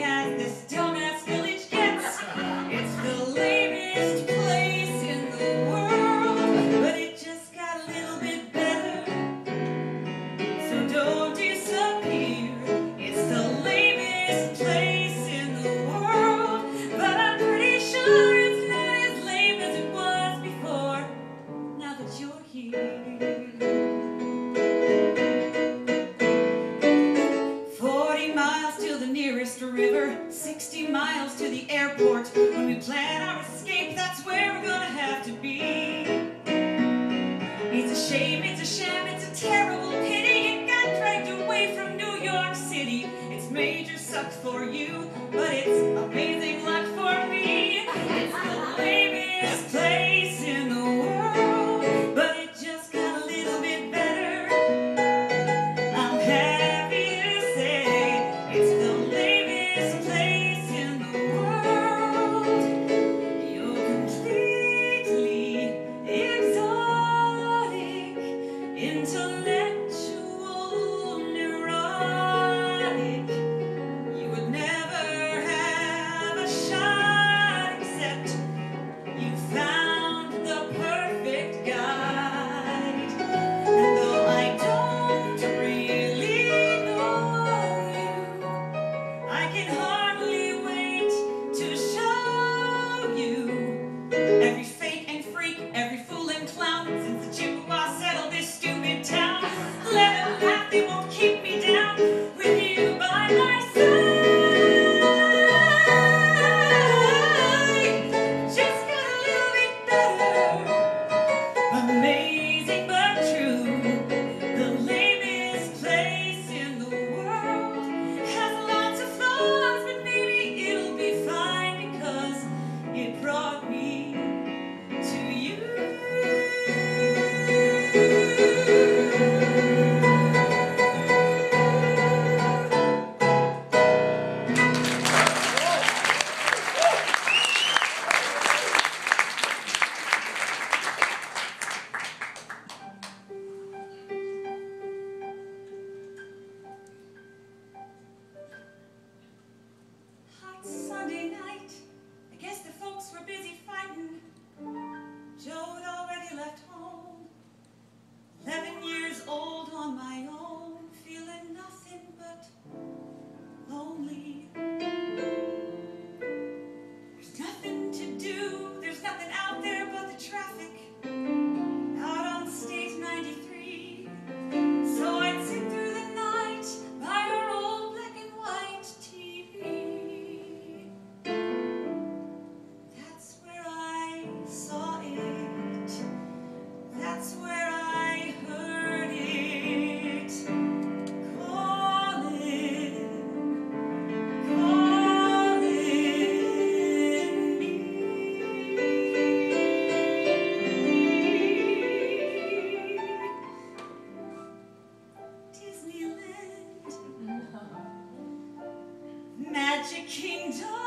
has escape, that's where busy fighting. Joe kingdom.